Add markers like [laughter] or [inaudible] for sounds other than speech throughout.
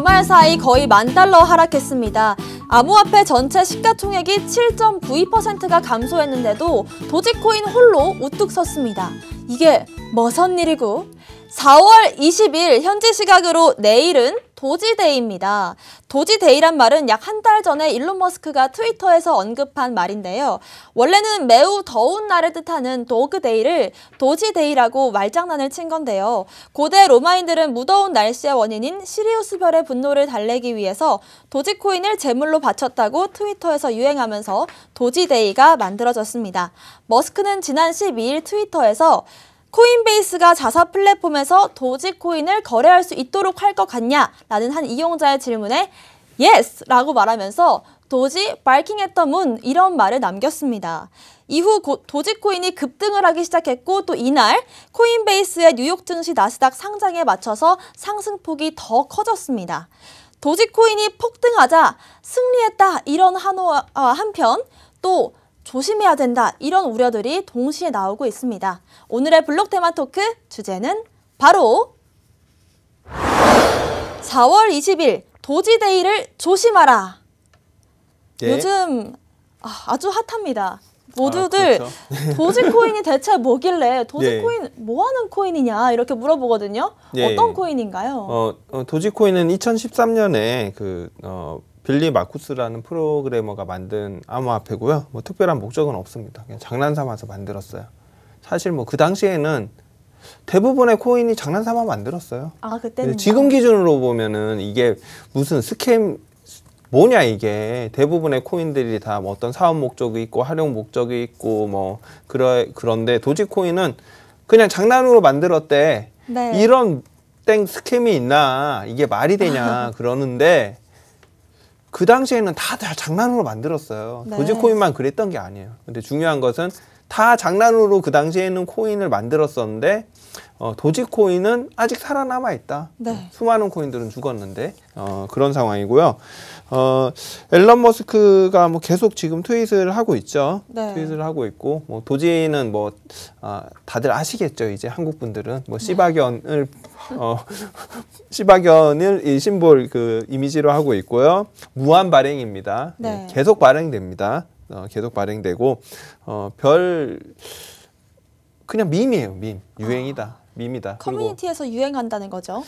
주말 사이 거의 만 달러 하락했습니다. 암호화폐 전체 시가총액이 7.92%가 감소했는데도 도지코인 홀로 우뚝 섰습니다. 이게 무슨 일이고? 4월 20일 현지 시각으로 내일은 도지데이입니다. 도지데이란 말은 약 한 달 전에 일론 머스크가 트위터에서 언급한 말인데요. 원래는 매우 더운 날을 뜻하는 도그데이를 도지데이라고 말장난을 친 건데요. 고대 로마인들은 무더운 날씨의 원인인 시리우스별의 분노를 달래기 위해서 도지코인을 제물로 바쳤다고 트위터에서 유행하면서 도지데이가 만들어졌습니다. 머스크는 지난 12일 트위터에서 코인베이스가 자사 플랫폼에서 도지코인을 거래할 수 있도록 할 것 같냐? 라는 한 이용자의 질문에 yes! 라고 말하면서 Doge barking at the moon 이런 말을 남겼습니다. 이후 고, 도지코인이 급등을 하기 시작했고 또 이날 코인베이스의 뉴욕 증시 나스닥 상장에 맞춰서 상승폭이 더 커졌습니다. 도지코인이 폭등하자 승리했다 이런 한호, 아, 한편 또 조심해야 된다 이런 우려들이 동시에 나오고 있습니다. 오늘의 블록 테마 토크 주제는 바로 4월 20일 도지데이를 조심하라. 예. 요즘 아, 주 핫합니다. 모두들 아, 그렇죠. [laughs] 도지코인이 대체 뭐길래 도지코인 예. 뭐 하는 코인이냐 이렇게 물어보거든요. 예. 어떤 코인인가요? 어, 어, 도지코인은 2013년에 그 어, 빌리 마쿠스라는 프로그래머가 만든 암호화폐고요. 뭐 특별한 목적은 없습니다. 그냥 장난삼아서 만들었어요. 사실 뭐 그 당시에는 대부분의 코인이 장난삼아 만들었어요. 아 그때는 지금 기준으로 보면은 이게 무슨 스캠 뭐냐 이게 대부분의 코인들이 다 뭐 어떤 사업 목적이 있고 활용 목적이 있고 뭐 그러 그런데 도지코인은 그냥 장난으로 만들었대. 네. 이런 땡 스캠이 있나 이게 말이 되냐 [laughs] 그러는데 그 당시에는 다, 다 장난으로 만들었어요. 네. 도지코인만 그랬던 게 아니에요. 근데 중요한 것은 다 장난으로 그 당시에는 코인을 만들었었는데 어, 도지코인은 아직 살아남아 있다. 네. 수많은 코인들은 죽었는데 어, 그런 상황이고요. 어, 앨런 머스크가 뭐 계속 지금 트윗을 하고 있죠. 네. 트윗을 하고 있고 뭐 도지는 뭐 아, 다들 아시겠죠. 이제 한국 분들은 뭐 시바견을 어, [laughs] 시바견을 이 심볼 그 이미지로 하고 있고요. 무한 발행입니다. 네. 네, 계속 발행됩니다. 어, 계속 발행되고 어, 별 그냥 밈이에요. 밈 유행이다. 아, 밈이다. 커뮤니티에서 그리고, 유행한다는 거죠.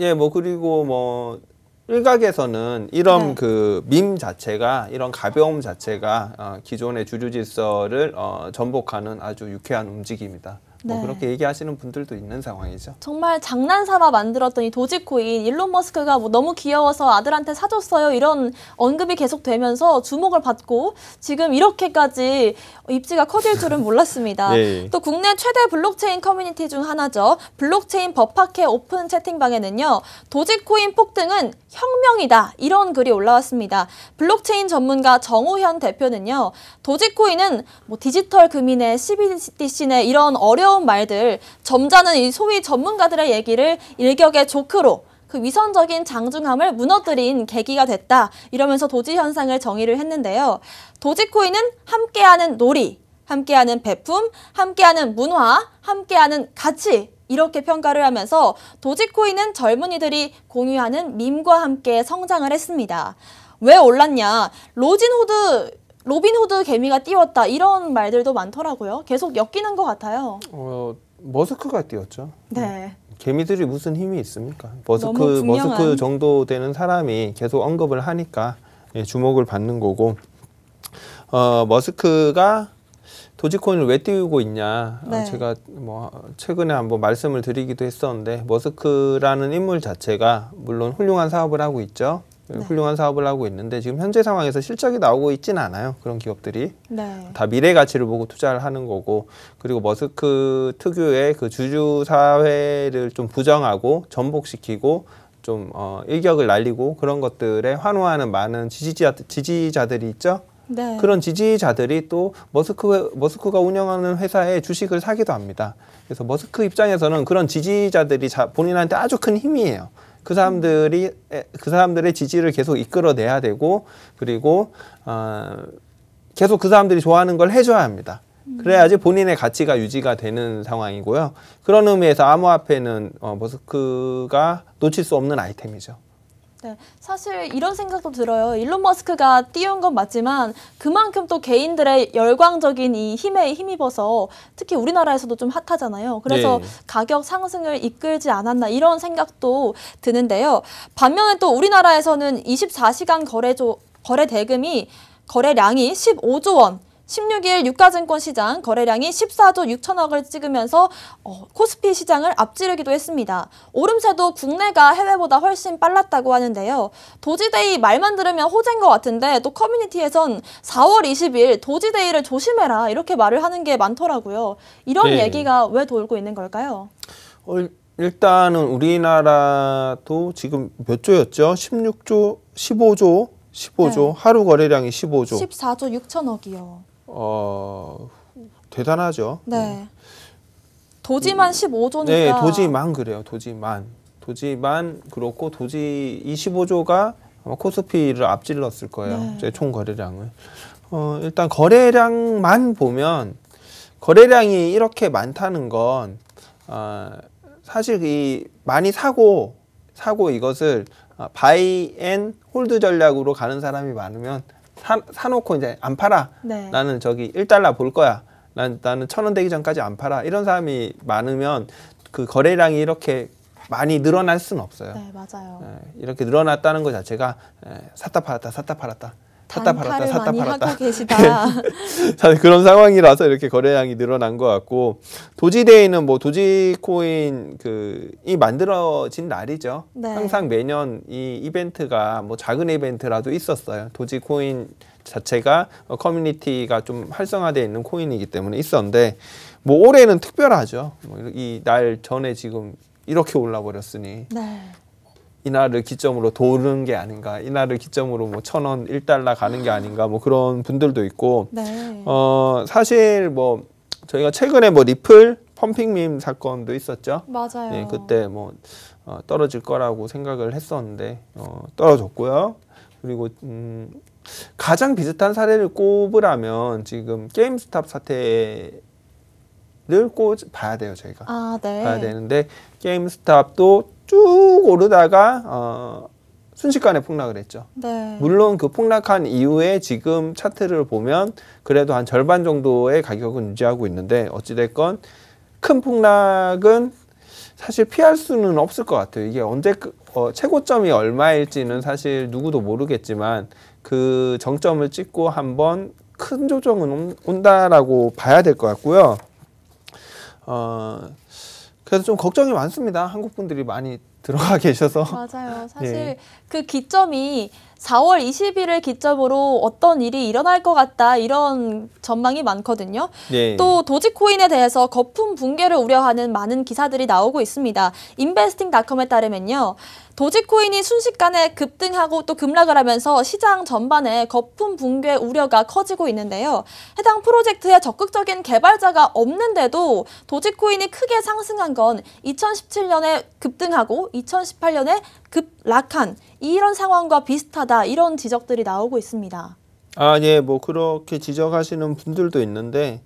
예, 뭐 그리고 뭐 일각에서는 이런 네. 그밈 자체가 이런 가벼움 자체가 어, 기존의 주류 질서를 어, 전복하는 아주 유쾌한 움직임이다. 뭐 네. 그렇게 얘기하시는 분들도 있는 상황이죠. 정말 장난 삼아 만들었던 이 도지코인 일론 머스크가 뭐 너무 귀여워서 아들한테 사줬어요 이런 언급이 계속 되면서 주목을 받고 지금 이렇게까지 입지가 커질 줄은 몰랐습니다. 네. [laughs] 또 국내 최대 블록체인 커뮤니티 중 하나죠. 블록체인 법학회 오픈 채팅방에는요. 도지코인 폭등은 혁명이다 이런 글이 올라왔습니다. 블록체인 전문가 정우현 대표는요. 도지코인은 뭐 디지털 금이네 CBDC네 이런 어려운 어려운 말들, 점잖은 이 소위 전문가들의 얘기를 일격의 조크로 그 위선적인 장중함을 무너뜨린 계기가 됐다. 이러면서 도지 현상을 정의를 했는데요. 도지코인은 함께하는 놀이, 함께하는 배품, 함께하는 문화, 함께하는 가치 이렇게 평가를 하면서 도지코인은 젊은이들이 공유하는 밈과 함께 성장을 했습니다. 왜 올랐냐? 로진후드 로빈후드 개미가 띄웠다 이런 말들도 많더라고요. 계속 엮이는 것 같아요. 어, 머스크가 띄웠죠. 네. 개미들이 무슨 힘이 있습니까? 머스크 머스크 정도 되는 사람이 계속 언급을 하니까 예, 주목을 받는 거고 어, 머스크가 도지코인을 왜 띄우고 있냐? 어, 네. 어, 제가 뭐 최근에 한번 말씀을 드리기도 했었는데 머스크라는 인물 자체가 물론 훌륭한 사업을 하고 있죠. 네. 훌륭한 사업을 하고 있는데 지금 현재 상황에서 실적이 나오고 있지는 않아요. 그런 기업들이 네. 다 미래 가치를 보고 투자를 하는 거고 그리고 머스크 특유의 그 주주 사회를 좀 부정하고 전복시키고 좀 어, 일격을 날리고 그런 것들에 환호하는 많은 지지자 지지자들이 있죠. 네. 그런 지지자들이 또 머스크 머스크가 운영하는 회사의 주식을 사기도 합니다. 그래서 머스크 입장에서는 그런 지지자들이 자, 본인한테 아주 큰 힘이에요. 그 사람들이 그 사람들의 지지를 계속 이끌어내야 되고 그리고 어, 계속 그 사람들이 좋아하는 걸 해줘야 합니다. 그래야지 본인의 가치가 유지가 되는 상황이고요. 그런 의미에서 암호화폐는 어, 머스크가 놓칠 수 없는 아이템이죠. 네, 사실 이런 생각도 들어요. 일론 머스크가 띄운 건 맞지만 그만큼 또 개인들의 열광적인 이 힘에 힘입어서 특히 우리나라에서도 좀 핫하잖아요. 그래서 네. 가격 상승을 이끌지 않았나 이런 생각도 드는데요. 반면에 또 우리나라에서는 24시간 거래조 거래 대금이 거래량이 15조 원 16일 유가증권 시장 거래량이 14조 6천억을 찍으면서 어, 코스피 시장을 앞지르기도 했습니다. 오름세도 국내가 해외보다 훨씬 빨랐다고 하는데요. 도지데이 말만 들으면 호재인 것 같은데 또 커뮤니티에선 4월 20일 도지데이를 조심해라 이렇게 말을 하는 게 많더라고요. 이런 네. 얘기가 왜 돌고 있는 걸까요? 어, 일단은 우리나라도 지금 몇 조였죠? 16조, 15조, 15조 네. 하루 거래량이 15조. 14조 6천억이요. 어 대단하죠. 네. 네. 도지만 15조니까. 네, 도지만 그래요. 도지만. 도지만 그렇고 도지 25조가 아마 코스피를 앞질렀을 거예요. 네. 총 거래량을. 어, 일단 거래량만 보면 거래량이 이렇게 많다는 건 어, 사실 이 많이 사고 사고 이것을 buy and hold 전략으로 가는 사람이 많으면 사, 사놓고 이제 안 팔아. 네. 나는 저기 1달러 볼 거야. 난, 나는 천 원 되기 전까지 안 팔아. 이런 사람이 많으면 그 거래량이 이렇게 많이 늘어날 수는 없어요. 네, 맞아요. 예, 이렇게 늘어났다는 것 자체가 예, 샀다 팔았다, 샀다 팔았다. 샀다 팔았다, 샀다 팔았다. 하고 계시다. [laughs] 그런 상황이라서 이렇게 거래량이 늘어난 것 같고 도지데이는 뭐 도지코인 그이 만들어진 날이죠. 네. 항상 매년 이 이벤트가 뭐 작은 이벤트라도 있었어요. 도지코인 자체가 커뮤니티가 좀 활성화되어 있는 코인이기 때문에 있었는데 뭐 올해는 특별하죠. 뭐 이 날 전에 지금 이렇게 올라 버렸으니 네. 이날을 기점으로 도는 게 아닌가 이날을 기점으로 뭐 천 원 일달러 가는 게 아닌가 뭐 그런 분들도 있고 네. 어 사실 뭐 저희가 최근에 뭐 리플 펌핑밈 사건도 있었죠. 맞아요. 예, 그때 뭐 어, 떨어질 거라고 생각을 했었는데 어, 떨어졌고요. 그리고 음, 가장 비슷한 사례를 꼽으라면 지금 게임스탑 사태를 꼭 봐야 돼요 저희가 아, 네. 봐야 되는데 게임스탑도 쭉 오르다가 어, 순식간에 폭락을 했죠. 네. 물론 그 폭락한 이후에 지금 차트를 보면 그래도 한 절반 정도의 가격은 유지하고 있는데 어찌됐건 큰 폭락은 사실 피할 수는 없을 것 같아요. 이게 언제 그, 어, 최고점이 얼마일지는 사실 누구도 모르겠지만 그 정점을 찍고 한번 큰 조정은 온다라고 봐야 될 것 같고요. 어, 그래서 좀 걱정이 많습니다. 한국 분들이 많이 들어가 [laughs] 계셔서. 맞아요. [laughs] 사실 예. 그 기점이 4월 20일을 기점으로 어떤 일이 일어날 것 같다 이런 전망이 많거든요. 예. 또 도지코인에 대해서 거품 붕괴를 우려하는 많은 기사들이 나오고 있습니다. 인베스팅닷컴에 따르면요. 도지코인이 순식간에 급등하고 또 급락을 하면서 시장 전반에 거품 붕괴 우려가 커지고 있는데요. 해당 프로젝트에 적극적인 개발자가 없는데도 도지코인이 크게 상승한 건 2017년에 급등하고 2018년에 급락한 이런 상황과 비슷하다 이런 지적들이 나오고 있습니다. 아, 예, 뭐 그렇게 지적하시는 분들도 있는데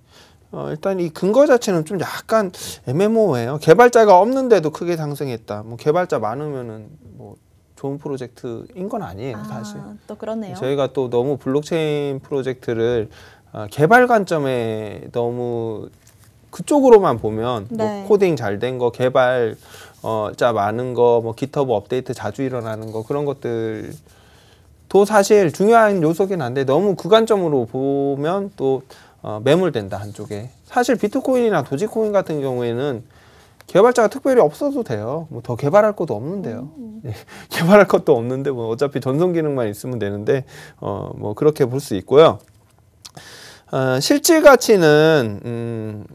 어, 일단 이 근거 자체는 좀 약간 애매모호해요. 개발자가 없는데도 크게 상승했다. 뭐 개발자 많으면은 뭐 좋은 프로젝트인 건 아니에요, 아, 사실. 또 그렇네요. 저희가 또 너무 블록체인 프로젝트를 어, 개발 관점에 너무 그쪽으로만 보면 뭐 네. 뭐 코딩 잘 된 거, 개발 어, 자 많은 거, 뭐 GitHub 업데이트 자주 일어나는 거 그런 것들 도 사실 중요한 요소긴 한데 너무 그관점으로 보면 또 어, 매몰된다 한쪽에. 사실 비트코인이나 도지코인 같은 경우에는 개발자가 특별히 없어도 돼요. 뭐 더 개발할 것도 없는데요. 음. 예, [laughs] 개발할 것도 없는데 뭐 어차피 전송 기능만 있으면 되는데 어, 뭐 그렇게 볼 수 있고요. 어, 실질 가치는 음,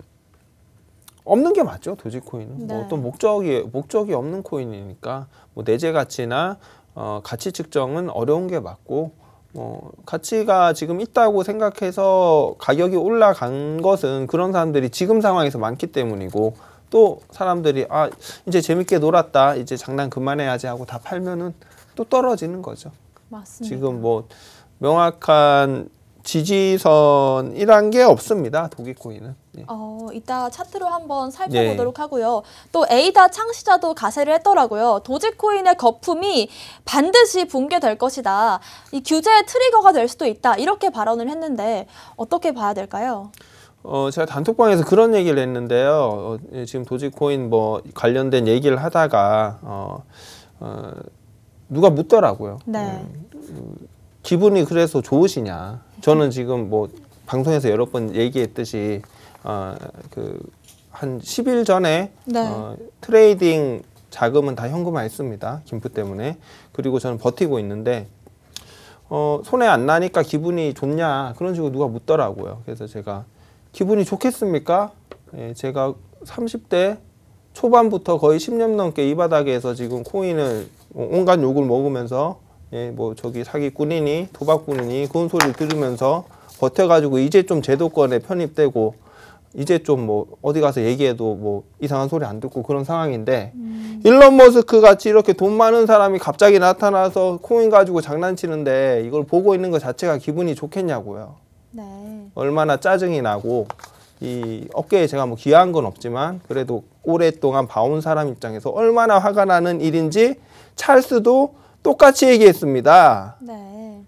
없는 게 맞죠. 도지코인은 뭐 네. 뭐 어떤 목적이 목적이 없는 코인이니까 뭐 내재 가치나 어, 가치 측정은 어려운 게 맞고 어, 가치가 지금 있다고 생각해서 가격이 올라간 것은 그런 사람들이 지금 상황에서 많기 때문이고 또 사람들이 아 이제 재밌게 놀았다 이제 장난 그만해야지 하고 다 팔면은 또 떨어지는 거죠. 맞습니다. 지금 뭐 명확한 지지선이란 게 없습니다. 도기코인은. 예. 어, 이따 차트로 한번 살펴보도록 예. 하고요. 또 에이다 창시자도 가세를 했더라고요. 도지코인의 거품이 반드시 붕괴될 것이다. 이 규제의 트리거가 될 수도 있다. 이렇게 발언을 했는데 어떻게 봐야 될까요? 어, 제가 단톡방에서 그런 얘기를 했는데요. 어, 예, 지금 도지코인 뭐 관련된 얘기를 하다가 어, 어 누가 묻더라고요. 네. 음, 기분이 그래서 좋으시냐? 저는 지금 뭐 방송에서 여러 번 얘기했듯이 어, 그한 10일 전에 네. 어, 트레이딩 자금은 다 현금화 했습니다. 김프 때문에. 그리고 저는 버티고 있는데 어, 손해 안 나니까 기분이 좋냐 그런 식으로 누가 묻더라고요. 그래서 제가 기분이 좋겠습니까? 예, 제가 30대 초반부터 거의 10년 넘게 이 바닥에서 지금 코인을 온갖 욕을 먹으면서 예, 뭐 저기 사기꾼이니 도박꾼이니 그런 소리를 들으면서 버텨가지고 이제 좀 제도권에 편입되고 이제 좀 뭐 어디 가서 얘기해도 뭐 이상한 소리 안 듣고 그런 상황인데 음. 일론 머스크 같이 이렇게 돈 많은 사람이 갑자기 나타나서 코인 가지고 장난치는데 이걸 보고 있는 것 자체가 기분이 좋겠냐고요. 네. 얼마나 짜증이 나고 이 어깨에 제가 뭐 기여한 건 없지만 그래도 오랫동안 봐온 사람 입장에서 얼마나 화가 나는 일인지 찰스도 똑같이 얘기했습니다. 네.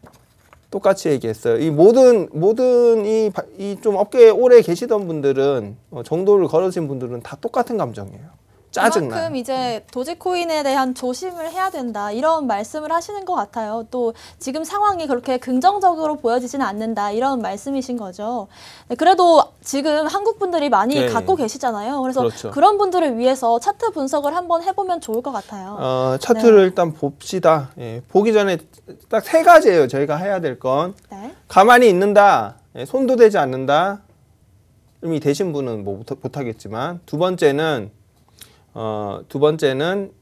똑같이 얘기했어요. 이 모든 모든 이이좀 업계에 오래 계시던 분들은 어, 정도를 걸으신 분들은 다 똑같은 감정이에요. 짜증나. 그만큼 이제 도지코인에 대한 조심을 해야 된다 이런 말씀을 하시는 것 같아요. 또 지금 상황이 그렇게 긍정적으로 보여지지는 않는다 이런 말씀이신 거죠. 네, 그래도 지금 한국 분들이 많이 네. 갖고 계시잖아요. 그래서 그렇죠. 그런 분들을 위해서 차트 분석을 한번 해보면 좋을 것 같아요. 어, 차트를 네. 일단 봅시다. 예, 보기 전에 딱 세 가지예요. 저희가 해야 될 건. 네. 가만히 있는다. 예, 손도 대지 않는다. 이미 되신 분은 뭐 못하겠지만 두 번째는 어, 두 번째는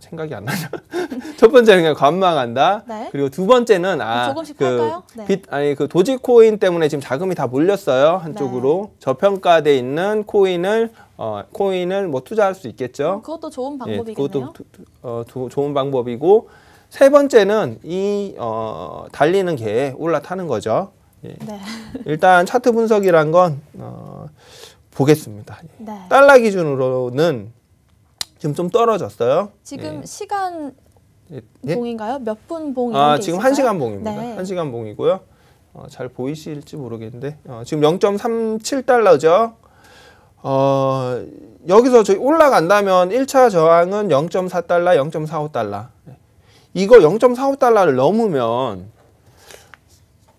생각이 안 나죠. [laughs] 첫 번째는 그냥 관망한다. 네. 그리고 두 번째는 아, 조금씩 그 네. 빗, 아니 그 도지 코인 때문에 지금 자금이 다 몰렸어요 한쪽으로 네. 저평가돼 있는 코인을 어, 코인을 뭐 투자할 수 있겠죠. 음, 그것도 좋은 방법이겠네요. 예, 그것도 두, 어, 두, 좋은 방법이고 세 번째는 이 어, 달리는 개에 올라타는 거죠. 예. 네. [laughs] 일단 차트 분석이란 건 어, 보겠습니다. 네. 달러 기준으로는 지금 좀 떨어졌어요. 지금 예. 시간 예? 예? 봉인가요? 몇 분 봉? 아 지금 한 시간 봉입니다. 네. 한 시간 봉이고요. 어, 잘 보이실지 모르겠는데 어, 지금 0.37달러죠. 어, 여기서 저희 올라간다면 1차 저항은 0.4달러, 0.45달러. 이거 0.45달러를 넘으면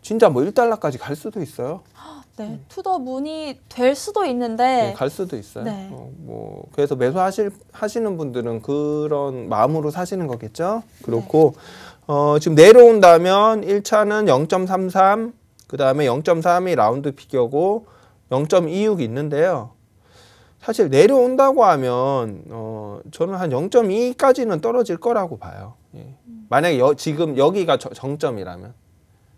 진짜 뭐 1달러까지 갈 수도 있어요. 네, 음. 투더 문이 될 수도 있는데 네, 갈 수도 있어요. 네. 어, 뭐 그래서 매수하실 하시는 분들은 그런 마음으로 사시는 거겠죠. 그렇고 네. 어, 지금 내려온다면 1차는 0.33, 그 다음에 0.3이 라운드 피겨고 0.26 있는데요. 사실 내려온다고 하면 어, 저는 한 0.2까지는 떨어질 거라고 봐요. 예. 음. 만약에 여, 지금 여기가 저, 정점이라면.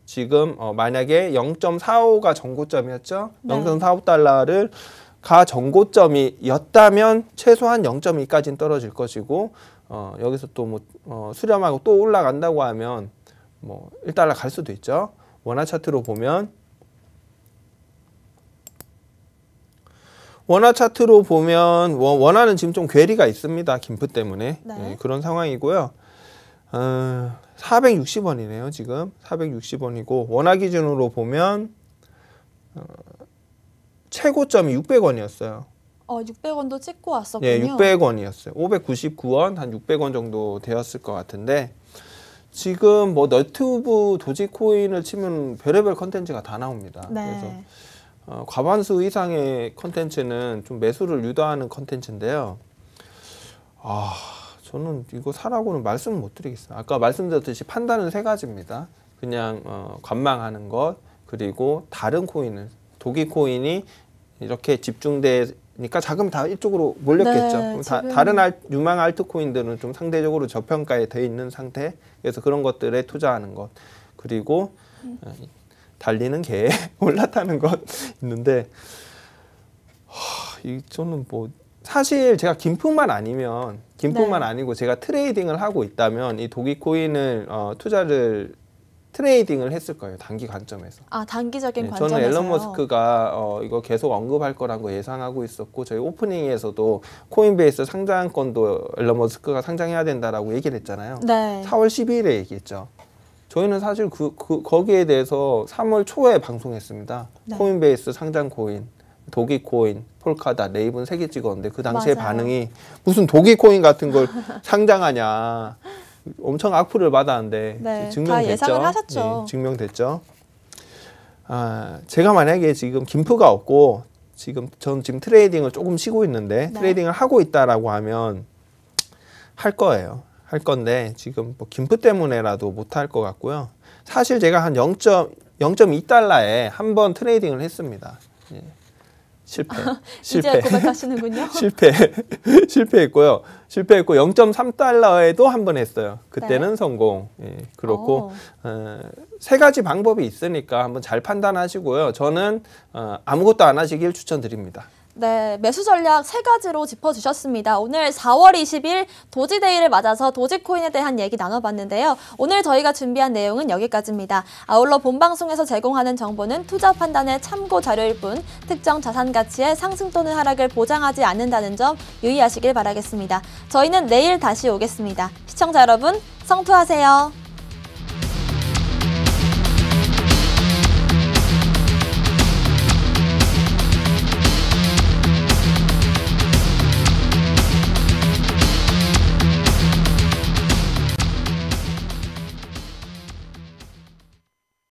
지금 어, 만약에 0.45가 정고점이었죠. 네. 0.45달러를 가 정고점이었다면 최소한 0.2까지는 떨어질 것이고 어, 여기서 또뭐 어, 수렴하고 또 올라간다고 하면 뭐 1달러 갈 수도 있죠. 원화 차트로 보면 원화 차트로 보면 원화는 지금 좀 괴리가 있습니다. 김프 때문에 네. 네, 그런 상황이고요. 어, 460원이네요. 지금 460원이고 원화 기준으로 보면 어, 최고점이 600원이었어요. 어, 600원도 찍고 왔었군요. 예, 600원이었어요. 599원 한 600원 정도 되었을 것 같은데 지금 뭐 너튜브 도지코인을 치면 별의별 컨텐츠가 다 나옵니다. 네. 그래서 어, 과반수 이상의 컨텐츠는 좀 매수를 유도하는 컨텐츠인데요. 아 저는 이거 사라고는 말씀을 못 드리겠어요. 아까 말씀드렸듯이 판단은 세 가지입니다. 그냥 어, 관망하는 것 그리고 다른 코인을 도지코인이 이렇게 집중되니까 자금 다 이쪽으로 몰렸겠죠. 네, 다, 다른 알, 유망 알트코인들은 좀 상대적으로 저평가에 돼 있는 상태. 그래서 그런 것들에 투자하는 것 그리고 음. 어, 달리는 개에 [laughs] 올라타는 것 있는데 하, 이 저는 뭐 사실 제가 김프만 아니면 김프만 네. 아니고 제가 트레이딩을 하고 있다면 이 도지코인을 어, 투자를 트레이딩을 했을 거예요. 단기 관점에서. 아 단기적인 네, 관점에서. 저는 일론 머스크가 어, 이거 계속 언급할 거란 거 예상하고 있었고 저희 오프닝에서도 코인베이스 상장 건도 일론 머스크가 상장해야 된다라고 얘기를 했잖아요. 네. 4월 12일에 얘기했죠. 저희는 사실 그, 그 거기에 대해서 3월 초에 방송했습니다. 네. 코인베이스 상장 코인, 도지코인, 폴카닷, 레이븐 세 개 찍었는데 그 당시에 맞아요. 반응이 무슨 도지코인 같은 걸 [laughs] 상장하냐. 엄청 악플을 받았는데 네, 다 증명됐죠. 예상을 하셨죠. 예, 증명됐죠. 아, 제가 만약에 지금 김프가 없고 지금 전 지금 트레이딩을 조금 쉬고 있는데 네. 트레이딩을 하고 있다라고 하면 할 거예요. 할 건데 지금 뭐 김프 때문에라도 못 할 것 같고요. 사실 제가 한 0. 0.2달러에 한 번 트레이딩을 했습니다. 예. 실패. 이제 [laughs] 실패. 고백하시는군요. 실패. 실패했고요. 실패했고 0.3달러에도 한 번 했어요. 그때는 성공. 예, 그렇고 오. 어, 세 가지 방법이 있으니까 한번 잘 판단하시고요. 저는 어, 아무것도 안 하시길 추천드립니다. 네, 매수 전략 세 가지로 짚어주셨습니다. 오늘 4월 20일 도지데이를 맞아서 도지코인에 대한 얘기 나눠봤는데요. 오늘 저희가 준비한 내용은 여기까지입니다. 아울러 본방송에서 제공하는 정보는 투자 판단의 참고 자료일 뿐 특정 자산 가치의 상승 또는 하락을 보장하지 않는다는 점 유의하시길 바라겠습니다. 저희는 내일 다시 오겠습니다. 시청자 여러분, 성투하세요.